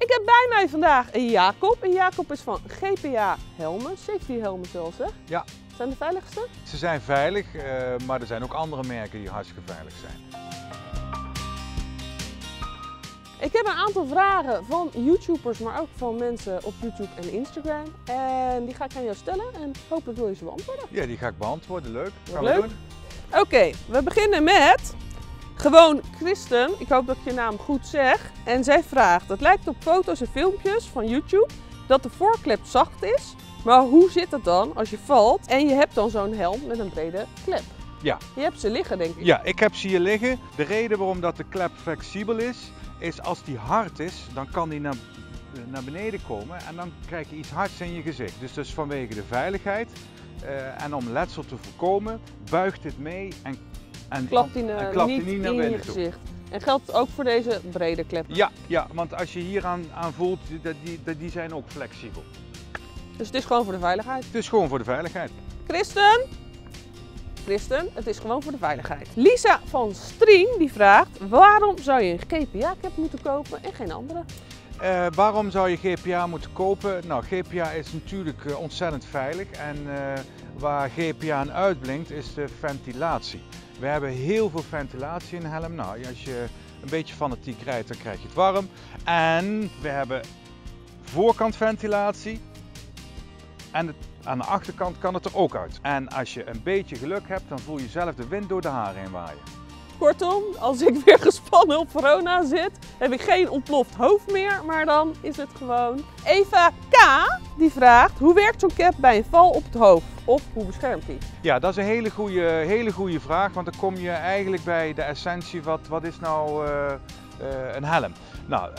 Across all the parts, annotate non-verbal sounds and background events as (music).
Ik heb bij mij vandaag een Jacob. En Jacob is van GPA helmen, safety helmen zelfs hè? Ja. Zijn de veiligste? Ze zijn veilig, uh, maar er zijn ook andere merken die hartstikke veilig zijn. Ik heb een aantal vragen van YouTubers, maar ook van mensen op YouTube en Instagram. En die ga ik aan jou stellen en hopelijk wil je ze beantwoorden. Ja, die ga ik beantwoorden. Leuk. Gaan leuk. we doen. Oké, we beginnen met gewoon Kristen. Ik hoop dat ik je naam goed zeg. En zij vraagt, het lijkt op foto's en filmpjes van YouTube dat de voorklep zacht is. Maar hoe zit het dan als je valt en je hebt dan zo'n helm met een brede klep? Ja. Je hebt ze liggen denk ik. Ja, ik heb ze hier liggen. De reden waarom dat de klep flexibel is, is als die hard is, dan kan die naar, naar beneden komen en dan krijg je iets hards in je gezicht. Dus dat is vanwege de veiligheid uh, en om letsel te voorkomen, buigt dit mee en, en klapt hij uh, niet, niet, naar binnen in je gezicht. En geldt ook voor deze brede klep? Ja, ja want als je hier aan, aan voelt, die, die, die zijn ook flexibel. Dus het is gewoon voor de veiligheid? Het is gewoon voor de veiligheid. Christen? Christen, het is gewoon voor de veiligheid. Lisa van Strien die vraagt, waarom zou je een GPA-cap moeten kopen en geen andere? Uh, waarom zou je GPA moeten kopen? Nou, GPA is natuurlijk uh, ontzettend veilig en uh, waar GPA aan uitblinkt is de ventilatie. We hebben heel veel ventilatie in helm. Nou, als je een beetje fanatiek rijdt, dan krijg je het warm. En we hebben voorkantventilatie en aan de achterkant kan het er ook uit. En als je een beetje geluk hebt, dan voel je zelf de wind door de haren heen waaien. Kortom, als ik weer gespannen op Verona zit, heb ik geen ontploft hoofd meer, maar dan is het gewoon. Eva K. die vraagt, hoe werkt zo'n cap bij een val op het hoofd? Of hoe beschermt die? Ja, dat is een hele goede, hele goede vraag, want dan kom je eigenlijk bij de essentie, wat, wat is nou uh, uh, een helm? Nou, uh,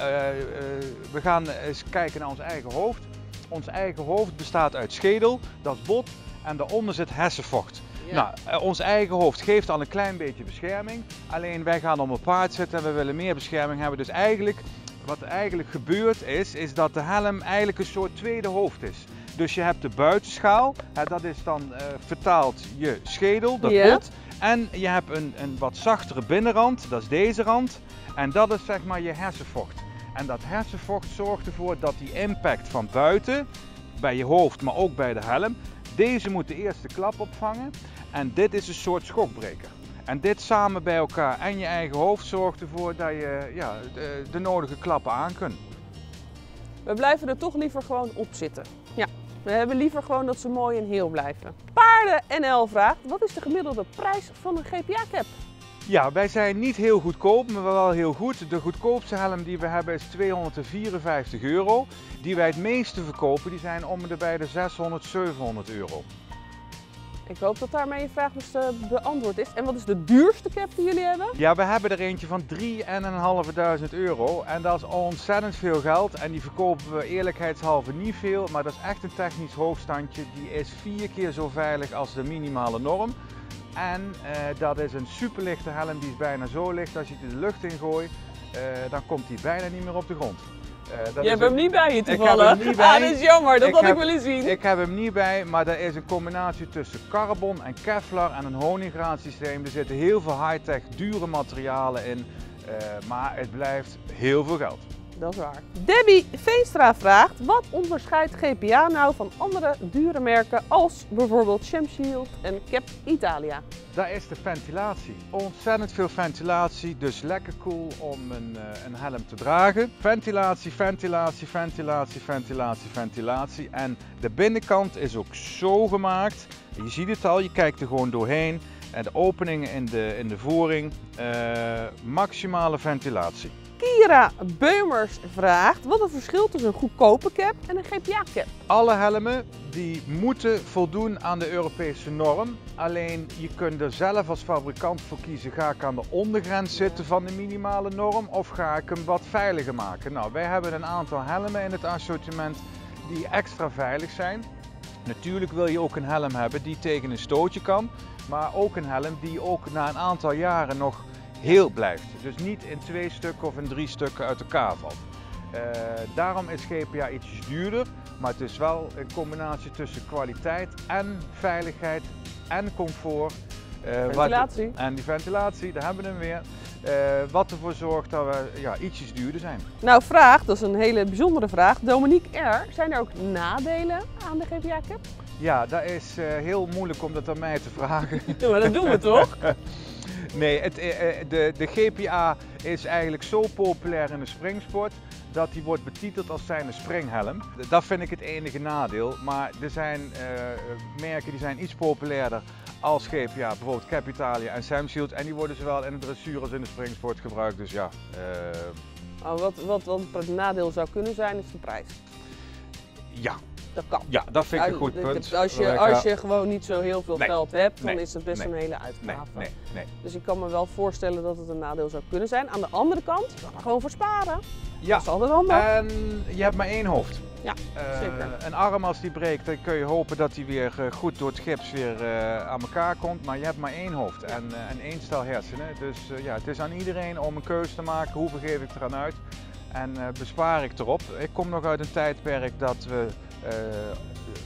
we gaan eens kijken naar ons eigen hoofd. Ons eigen hoofd bestaat uit schedel, dat is bot en daaronder zit hersenvocht. Nou, eh, ons eigen hoofd geeft al een klein beetje bescherming. Alleen wij gaan op een paard zitten en we willen meer bescherming hebben. Dus eigenlijk, wat er eigenlijk gebeurt is, is dat de helm eigenlijk een soort tweede hoofd is. Dus je hebt de buitenschaal, dat is dan uh, vertaald je schedel, dat yeah. bot. En je hebt een, een wat zachtere binnenrand, dat is deze rand. En dat is zeg maar je hersenvocht. En dat hersenvocht zorgt ervoor dat die impact van buiten, bij je hoofd, maar ook bij de helm, deze moet de eerste klap opvangen. En dit is een soort schokbreker. En dit samen bij elkaar en je eigen hoofd zorgt ervoor dat je ja, de, de nodige klappen aan kunt. We blijven er toch liever gewoon op zitten. We hebben liever gewoon dat ze mooi en heel blijven. Paarden NL vraagt, wat is de gemiddelde prijs van een GPA-cap? Ja, wij zijn niet heel goedkoop, maar wel heel goed. De goedkoopste helm die we hebben is 254 euro. Die wij het meeste verkopen, die zijn om de bij de 600, 700 euro. Ik hoop dat daarmee je vraag dus uh, beantwoord is. En wat is de duurste cap die jullie hebben? Ja, we hebben er eentje van 3.500 euro. En dat is ontzettend veel geld. En die verkopen we eerlijkheidshalve niet veel. Maar dat is echt een technisch hoofdstandje. Die is vier keer zo veilig als de minimale norm. En uh, dat is een superlichte helm, die is bijna zo licht als je het in de lucht ingooit, uh, dan komt die bijna niet meer op de grond. Dat je hebt hem niet bij je toevallig? Ik heb bij. Ah, dat is jammer, dat ik had heb, ik willen zien. Ik heb hem niet bij, maar er is een combinatie tussen carbon en Kevlar en een honingraadsysteem. Er zitten heel veel high-tech, dure materialen in, maar het blijft heel veel geld dat is waar. Debbie Veenstra vraagt, wat onderscheidt GPA nou van andere dure merken als bijvoorbeeld Shield en Cap Italia? Dat is de ventilatie. Ontzettend veel ventilatie, dus lekker cool om een, eh, een helm te dragen. Ventilatie, ventilatie, ventilatie, ventilatie, ventilatie. En de binnenkant is ook zo gemaakt. Je ziet het al, je kijkt er gewoon doorheen. En de openingen in de, in de voering, uh, maximale ventilatie. Kira Beumers vraagt wat het verschil tussen een goedkope cap en een GPA cap. Alle helmen die moeten voldoen aan de Europese norm. Alleen je kunt er zelf als fabrikant voor kiezen. Ga ik aan de ondergrens zitten van de minimale norm of ga ik hem wat veiliger maken? Nou, wij hebben een aantal helmen in het assortiment die extra veilig zijn. Natuurlijk wil je ook een helm hebben die tegen een stootje kan, maar ook een helm die ook na een aantal jaren nog heel blijft. Dus niet in twee stukken of in drie stukken uit elkaar valt. Uh, daarom is GPA ietsjes duurder, maar het is wel een combinatie tussen kwaliteit en veiligheid en comfort. Uh, ventilatie. en die ventilatie, daar hebben we hem weer. Eh, wat ervoor zorgt dat we ja, ietsjes duurder zijn. Nou, vraag, dat is een hele bijzondere vraag. Dominique R., zijn er ook nadelen aan de GPA-cap? Ja, dat is eh, heel moeilijk om dat aan mij te vragen. (laughs) Ja, maar dat doen we (laughs) toch? Nee, het, eh, de, de GPA is eigenlijk zo populair in de springsport dat die wordt betiteld als zijn springhelm. Dat vind ik het enige nadeel. Maar er zijn merken die zijn iets populairder als GPA, bijvoorbeeld Capitalia en Sam Shield. En die worden zowel in de dressuur als in de springsport gebruikt. Dus ja, eh, Oh, wat, wat, wat het nadeel zou kunnen zijn, is de prijs. ja, Dat kan. ja, dat vind ik een goed Ja, punt. Als je, Ja. als je gewoon niet zo heel veel Nee. geld hebt, dan Nee. is het best Nee. een hele uitgave. nee, nee. Dus ik kan me wel voorstellen dat het een nadeel zou kunnen zijn. Aan de andere kant, gewoon voor sparen. Ja, Dat is altijd handig. en je hebt maar één hoofd. Ja, Eh, zeker. Een arm als die breekt, dan kun je hopen dat die weer eh, goed door het gips weer eh, aan elkaar komt. Maar je hebt maar één hoofd en, en één stel hersenen. Dus ja, het is aan iedereen om een keuze te maken. Hoeveel geef ik eraan uit? En eh, bespaar ik erop? Ik kom nog uit een tijdperk dat we eh,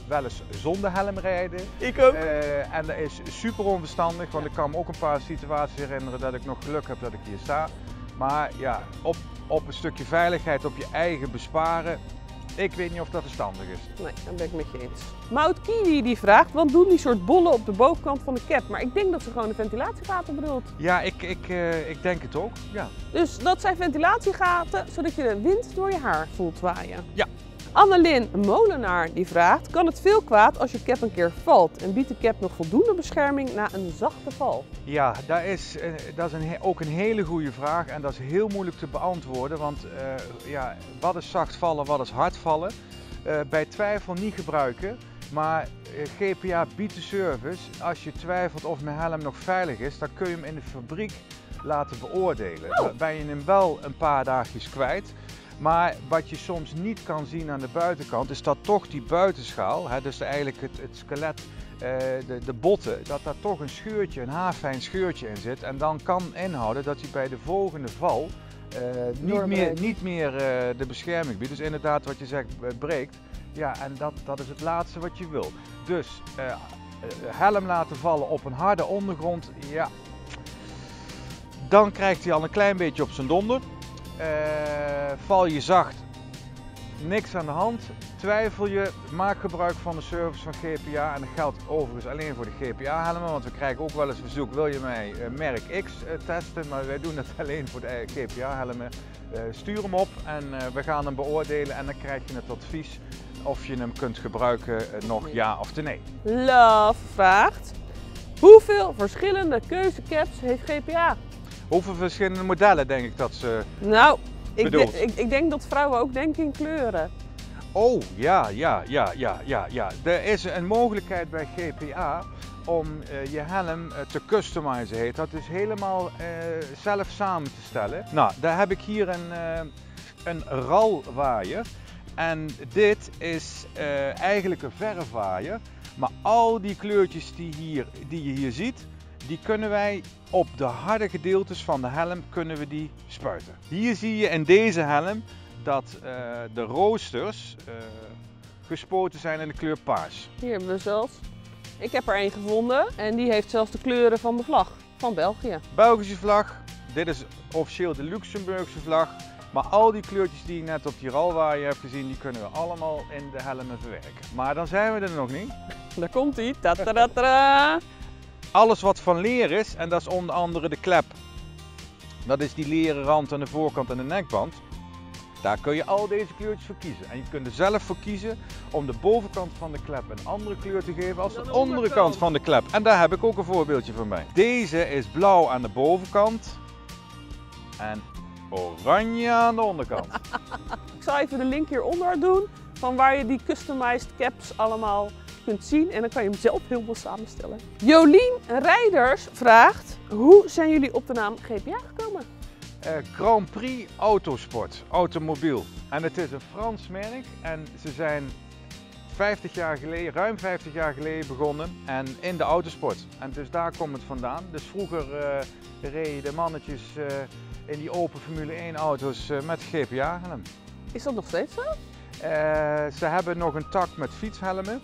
wel eens zonder helm rijden. Ik ook. Eh, en dat is super onverstandig, want ik kan me ook een paar situaties herinneren dat ik nog geluk heb dat ik hier sta. Maar ja, op, op een stukje veiligheid, op je eigen besparen, ik weet niet of dat verstandig is. Nee, dat ben ik met je eens. Mout Kiwi die vraagt, wat doen die soort bollen op de bovenkant van de cap? Maar ik denk dat ze gewoon de ventilatiegaten bedoelt. Ja, ik, ik, eh, ik denk het ook. Ja. Dus dat zijn ventilatiegaten, zodat je de wind door je haar voelt waaien. Ja. Annelien Molenaar die vraagt, kan het veel kwaad als je cap een keer valt? En biedt de cap nog voldoende bescherming na een zachte val? Ja, dat is, dat is een, ook een hele goede vraag en dat is heel moeilijk te beantwoorden. Want eh, ja, wat is zacht vallen, wat is hard vallen? Eh, bij twijfel niet gebruiken. Maar eh, GPA biedt de service. Als je twijfelt of mijn helm nog veilig is, dan kun je hem in de fabriek laten beoordelen. Oh. Ben je hem wel een paar dagjes kwijt. Maar wat je soms niet kan zien aan de buitenkant, is dat toch die buitenschaal, hè, dus eigenlijk het, het skelet eh, de, de botten, dat daar toch een scheurtje, een haarfijn scheurtje in zit. En dan kan inhouden dat hij bij de volgende val eh, niet meer, niet meer eh, de bescherming biedt. Dus inderdaad wat je zegt, eh, breekt. Ja, en dat, dat is het laatste wat je wil. Dus eh, eh, helm laten vallen op een harde ondergrond, ja. Dan krijgt hij al een klein beetje op zijn donder. Eh, val je zacht, niks aan de hand. Twijfel je, maak gebruik van de service van GPA. En dat geldt overigens alleen voor de GPA-helmen, want we krijgen ook wel eens verzoek: wil je mij eh, merk X eh, testen? Maar wij doen dat (laughs) alleen voor de GPA-helmen. Stuur hem op en we gaan hem beoordelen en dan krijg je het advies of je hem kunt gebruiken, nog ja of nee. Love vraagt, hoeveel verschillende keuzecaps heeft GPA? Hoeveel verschillende modellen denk ik dat ze. Nou, ik, de- ik, ik denk dat vrouwen ook denken in kleuren. Oh ja, ja, ja, ja, ja, ja. Er is een mogelijkheid bij GPA om eh, je helm eh, te customizen, heet dat. Dus helemaal eh, zelf samen te stellen. Nou, daar heb ik hier een, eh een RAL-waaier. En dit is eigenlijk een verfwaaier. Maar al die kleurtjes die, hier, die je hier ziet, die kunnen wij op de harde gedeeltes van de helm kunnen we die spuiten. Hier zie je in deze helm dat eh, de roosters eh, gespoten zijn in de kleur paars. Hier hebben we zelfs. Ik heb er één gevonden en die heeft zelfs de kleuren van de vlag van België. Belgische vlag, dit is officieel de Luxemburgse vlag. Maar al die kleurtjes die je net op die ralwaaier hebt gezien, die kunnen we allemaal in de helmen verwerken. Maar dan zijn we er nog niet. Daar komt hij. Alles wat van leer is, en dat is onder andere de klep. Dat is die leren rand aan de voorkant en de nekband. Daar kun je al deze kleurtjes voor kiezen. En je kunt er zelf voor kiezen om de bovenkant van de klep een andere kleur te geven als de de onderkant. onderkant van de klep. En daar heb ik ook een voorbeeldje van bij. Deze is blauw aan de bovenkant en oranje aan de onderkant. (laughs) Ik zal even de link hieronder doen van waar je die customized caps allemaal kunt zien. En dan kan je hem zelf helemaal samenstellen. Jolien Rijders vraagt, hoe zijn jullie op de naam GPA gekomen? Eh, Grand Prix Autosport, automobiel. En het is een Frans merk en ze zijn 50 jaar geleden, ruim 50 jaar geleden begonnen en in de autosport. En dus daar komt het vandaan. Dus vroeger eh reden de mannetjes eh, in die open Formule 1 auto's met GPA-helm. Is dat nog steeds zo? Ze hebben nog een tak met fietshelmen.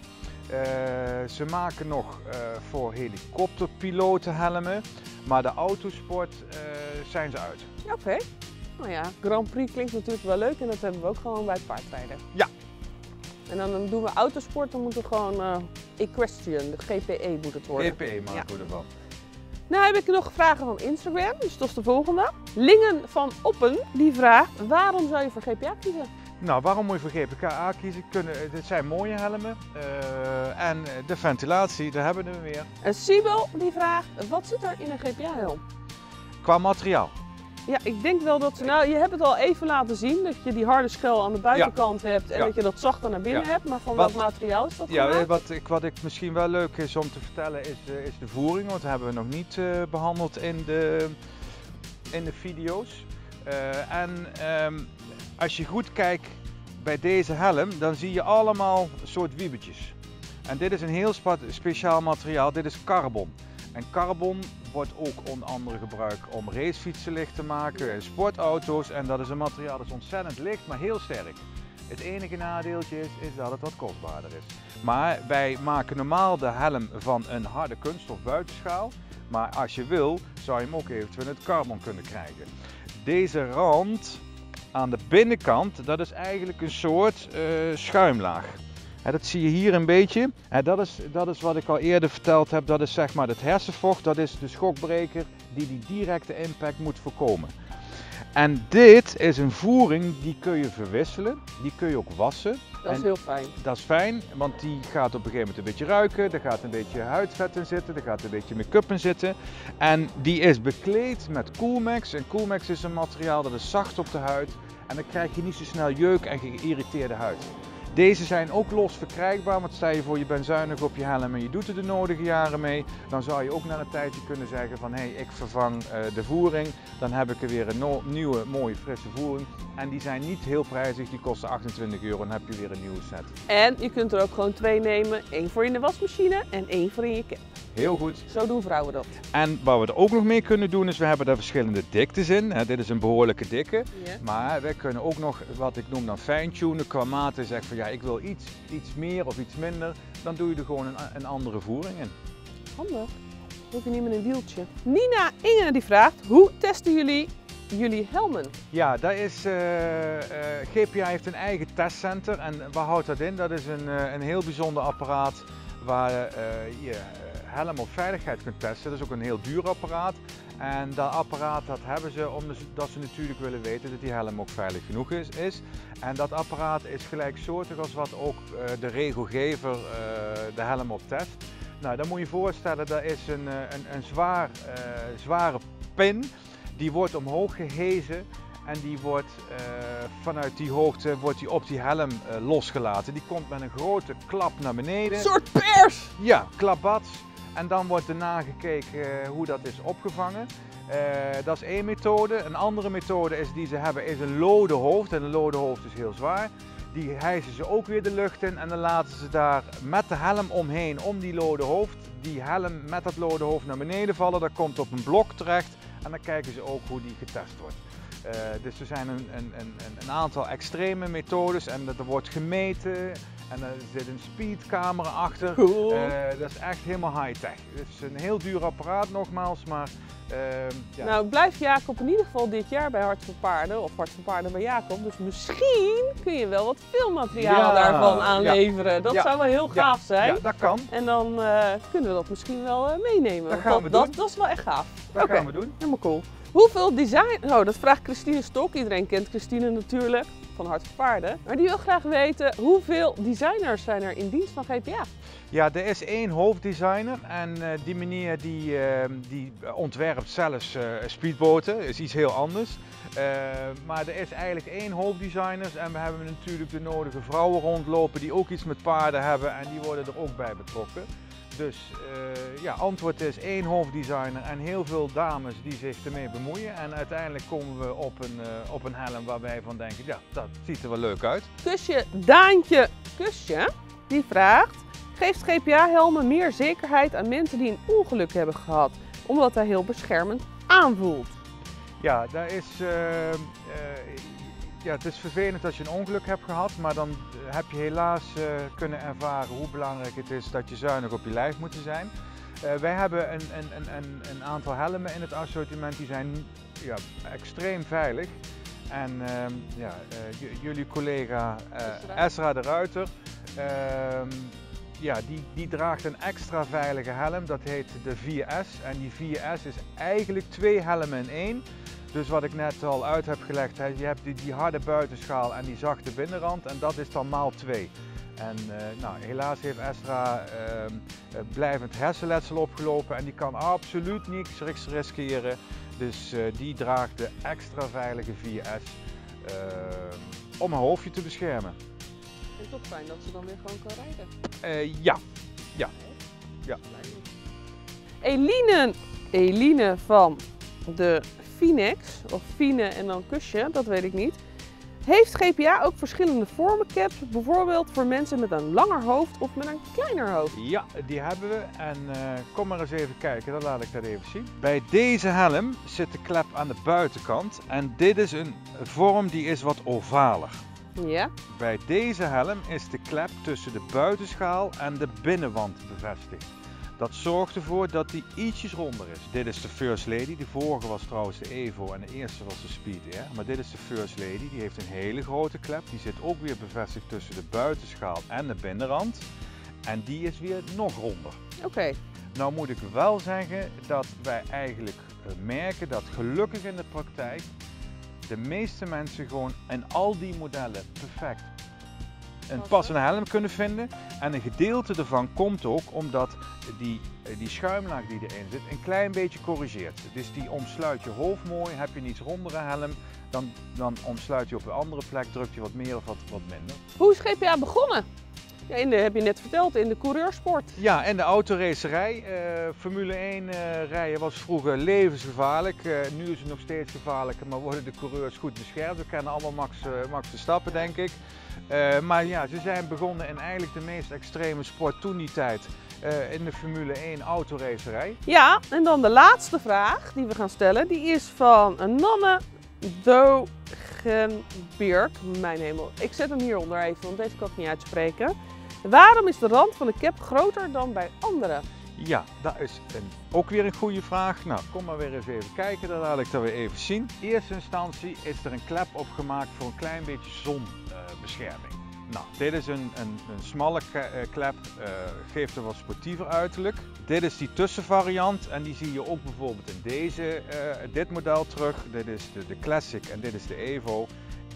Eh, ze maken nog eh, voor helikopterpiloten helmen. Maar de autosport, eh, zijn ze uit. Oké. Nou ja, Grand Prix klinkt natuurlijk wel leuk en dat hebben we ook gewoon bij het paardrijden. Ja. En dan doen we autosport, dan moeten we gewoon eh, equestrian, de GPE moet het worden. GPE maken we ervan. Nou heb ik nog vragen van Instagram, dus dat is de volgende. Lingen van Oppen, die vraagt, waarom zou je voor GPA kiezen? Nou, waarom moet je voor GPKA kiezen? Kunnen, dit zijn mooie helmen. eh, en de ventilatie, daar hebben we weer. En Sibel, die vraagt, wat zit er in een GPA-helm? Qua materiaal. Ja, ik denk wel dat ze, nou je hebt het al even laten zien, dat je die harde schel aan de buitenkant hebt en Ja. dat je dat zachter naar binnen Ja. hebt. Maar van Wat- welk materiaal is dat Ja, wat ik, wat ik misschien wel leuk is om te vertellen is, de- is de voering. Want dat hebben we nog niet eh, behandeld in de, in de video's. Eh, en ehm, als je goed kijkt bij deze helm, dan zie je allemaal soort wiebetjes. En dit is een heel speciaal materiaal, dit is carbon. En carbon wordt ook onder andere gebruikt om racefietsen licht te maken, en sportauto's. En dat is een materiaal dat is ontzettend licht, maar heel sterk. Het enige nadeeltje is, is dat het wat kostbaarder is. Maar wij maken normaal de helm van een harde kunststof buitenschaal. Maar als je wil, zou je hem ook eventueel in het carbon kunnen krijgen. Deze rand aan de binnenkant, dat is eigenlijk een soort eh, schuimlaag. Dat zie je hier een beetje. Dat, is, dat is wat ik al eerder verteld heb. Dat is zeg maar het hersenvocht. Dat is de schokbreker die die directe impact moet voorkomen. En dit is een voering die kun je verwisselen. Die kun je ook wassen. Dat is En- heel fijn. Dat is fijn, want die gaat op een gegeven moment een beetje ruiken. Er gaat een beetje huidvet in zitten, er gaat een beetje make-up in zitten. En die is bekleed met Coolmax. En Coolmax is een materiaal dat is zacht op de huid. En dan krijg je niet zo snel jeuk en geïrriteerde huid. Deze zijn ook los verkrijgbaar, want stel je voor je bent zuinig op je helm en je doet er de nodige jaren mee. Dan zou je ook na een tijdje kunnen zeggen van hé, hey, ik vervang eh, de voering. Dan heb ik er weer een no- nieuwe mooie frisse voering. En die zijn niet heel prijzig, die kosten 28 euro en dan heb je weer een nieuwe set. En je kunt er ook gewoon twee nemen. één voor in de wasmachine en één voor in je cap. Heel goed. Zo doen vrouwen dat. En wat we er ook nog mee kunnen doen is, we hebben daar verschillende diktes in. Dit is een behoorlijke dikke. Maar wij kunnen ook nog wat ik noem dan fine-tunen qua mate. Zeg van ja, ik wil iets, iets meer of iets minder. Dan doe je er gewoon een, een andere voering in. Handig. Hoef je niet met een wieltje. Nina Inge die vraagt, hoe testen jullie jullie helmen? Ja, dat is, eh, eh, GPA heeft een eigen testcenter. En wat houdt dat in? Dat is een, eh, een heel bijzonder apparaat waar je helm op veiligheid kunt testen. Dat is ook een heel duur apparaat. En dat apparaat dat hebben ze omdat ze natuurlijk willen weten dat die helm ook veilig genoeg is. is. En dat apparaat is gelijksoortig als wat ook eh, de regelgever eh, de helm op test. Nou, dan moet je je voorstellen, dat is een, eh, een, een zwaar, zware pin. Die wordt omhoog gehezen en die wordt vanuit die hoogte wordt die op die helm losgelaten. Die komt met een grote klap naar beneden. Een soort pers! Ja, klapbats. En dan wordt er nagekeken eh, hoe dat is opgevangen. Eh, dat is één methode. Een andere methode is die ze hebben is een lode hoofd. En een lode hoofd is heel zwaar. Die hijsen ze ook weer de lucht in en dan laten ze daar met de helm omheen, om die lode hoofd, die helm met dat lode hoofd naar beneden vallen. Dat komt op een blok terecht en dan kijken ze ook hoe die getest wordt. Eh, dus er zijn een, een, een, een aantal extreme methodes en er wordt gemeten en er zit een speedcamera achter. Cool. Eh, dat is echt helemaal high-tech. Het is een heel duur apparaat nogmaals, maar ehm, ja. Nou, blijft Jacob in ieder geval dit jaar bij Hart voor Paarden, of Hart voor Paarden bij Jacob. Dus misschien kun je wel wat filmmateriaal Ja, daarvan ja. aanleveren. Dat zou wel heel gaaf zijn. ja, dat kan. En dan eh, kunnen we dat misschien wel eh, meenemen. Dat gaan we doen. dat is wel echt gaaf. Dat gaan we doen. Helemaal cool. Hoeveel design... Oh, dat vraagt Christine Stok. Iedereen kent Christine natuurlijk, van Hart voor Paarden. Maar die wil graag weten, hoeveel designers zijn er in dienst van GPA? Ja, er is één hoofddesigner en eh, die meneer die, eh, die ontwerpt zelfs eh, speedboten, is iets heel anders. Eh, maar er is eigenlijk één hoofddesigner en we hebben natuurlijk de nodige vrouwen rondlopen die ook iets met paarden hebben en die worden er ook bij betrokken. Dus eh, ja, antwoord is één hoofddesigner en heel veel dames die zich ermee bemoeien. En uiteindelijk komen we op een, eh, op een helm waar wij van denken, ja, dat ziet er wel leuk uit. Kusje Daantje Kusje, die vraagt... Geeft GPA-helmen meer zekerheid aan mensen die een ongeluk hebben gehad? Omdat hij heel beschermend aanvoelt. Ja, daar is, eh, ja, het is vervelend als je een ongeluk hebt gehad, maar dan heb je helaas eh, kunnen ervaren hoe belangrijk het is dat je zuinig op je lijf moet zijn. Eh, wij hebben een, een, een, een, een aantal helmen in het assortiment die zijn ja, extreem veilig. En ehm, ja, jullie collega Esra de Ruiter, ehm, ja, die, die draagt een extra veilige helm, dat heet de 4S. En die 4S is eigenlijk twee helmen in één. Dus wat ik net al uit heb gelegd, je hebt die, die harde buitenschaal en die zachte binnenrand en dat is dan maal 2. En uh, nou, helaas heeft Estra uh, blijvend hersenletsel opgelopen en die kan absoluut niets riskeren. Dus uh, die draagt de extra veilige 4S om haar hoofdje te beschermen. En toch fijn dat ze dan weer gewoon kan rijden. ja. ja. ja. Eline, Eline van de Finex, of Fine en dan kusje, dat weet ik niet. Heeft GPA ook verschillende vormen caps, bijvoorbeeld voor mensen met een langer hoofd of met een kleiner hoofd? Ja, die hebben we en uh, kom maar eens even kijken, dan laat ik dat even zien. Bij deze helm zit de klep aan de buitenkant en dit is een vorm die is wat ovaler. Ja. Bij deze helm is de klep tussen de buitenschaal en de binnenwand bevestigd. Dat zorgt ervoor dat die ietsjes ronder is. Dit is de First Lady. De vorige was trouwens de Evo en de eerste was de Speed Air. Maar dit is de First Lady. Die heeft een hele grote klep. Die zit ook weer bevestigd tussen de buitenschaal en de binnenrand. En die is weer nog ronder. Oké. Nou moet ik wel zeggen dat wij eigenlijk eh, merken dat gelukkig in de praktijk de meeste mensen gewoon in al die modellen perfect een passende helm kunnen vinden. En een gedeelte ervan komt ook omdat die, eh, die schuimlaag die erin zit een klein beetje corrigeert. Dus die omsluit je hoofd mooi. Heb je een iets rondere helm, dan, dan omsluit je op een andere plek, drukt je wat meer of wat, wat minder. Hoe is GPA begonnen? Ja, in de, heb je net verteld, in de coureursport. Ja, en de autoracerij. Uh, Formule 1 uh, eh, rijden was vroeger levensgevaarlijk. Uh, nu is het nog steeds gevaarlijker, maar worden de coureurs goed beschermd. We kennen allemaal Max, Max Verstappen, denk ik. maar ja, ze zijn begonnen in eigenlijk de meest extreme sport toen die tijd. in de Formule 1 autoracerij. Ja, en dan de laatste vraag die we gaan stellen. Die is van Nanne Dogenbierk. Mijn hemel. Ik zet hem hieronder even, want deze kan ik niet uitspreken. Waarom is de rand van de cap groter dan bij anderen? Ja, dat is een, ook weer een goede vraag. Nou, kom maar weer eens even kijken, dan laat ik dat weer even zien. In eerste instantie is er een klep opgemaakt voor een klein beetje zonbescherming. Nou, dit is een, een, een smalle eh, klep, uh, geeft er wat sportiever uiterlijk. Dit is die tussenvariant en die zie je ook bijvoorbeeld in deze, uh, dit model terug. Dit is de, de Classic en dit is de Evo.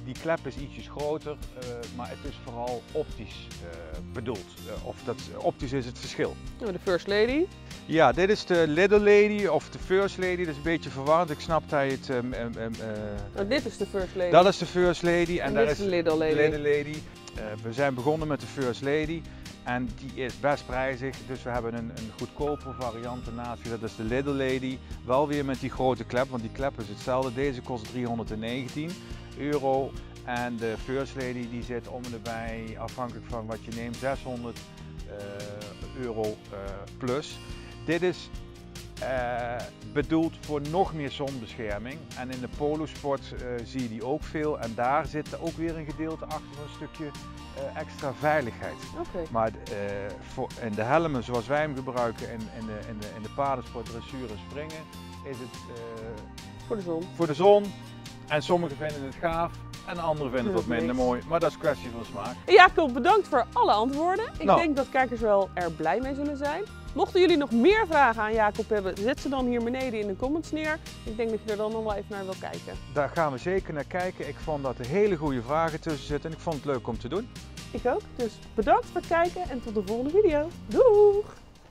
Die klep is ietsjes groter, uh, maar het is vooral optisch uh, bedoeld. Uh, of dat, optisch is het verschil. Oh, de First Lady? Ja, dit is de Little Lady of de First Lady. Dat is een beetje verwarrend. Ik snap dat je het... Um, um, oh, dit is de First Lady? Dat is de First Lady. En, en daar is de Little Lady. Little Lady. we zijn begonnen met de First Lady. En die is best prijzig, dus we hebben een, een goedkope variant ernaast. Dat is de Little Lady. Wel weer met die grote klep, want die klep is hetzelfde. Deze kost 319 euro. En de First Lady die zit om en erbij, afhankelijk van wat je neemt, 600 uh, euro uh, plus. Dit is uh, bedoeld voor nog meer zonbescherming. En in de polosport zie je die ook veel. En daar zit ook weer een gedeelte achter een stukje extra veiligheid. Okay. Maar voor, in de helmen zoals wij hem gebruiken in, in, de, in, de, in de paardensport, dressuur en springen, is het voor de zon. Voor de zon. En sommigen vinden het gaaf en anderen vinden het wat minder mooi. Maar dat is kwestie van smaak. Jacob, bedankt voor alle antwoorden. Ik nou. denk dat kijkers wel er blij mee zullen zijn. Mochten jullie nog meer vragen aan Jacob hebben, zet ze dan hier beneden in de comments neer. Ik denk dat je er dan nog wel even naar wil kijken. Daar gaan we zeker naar kijken. Ik vond dat er hele goede vragen tussen zitten en ik vond het leuk om te doen. Ik ook. Dus bedankt voor het kijken en tot de volgende video. Doeg!